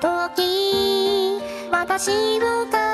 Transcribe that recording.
時私を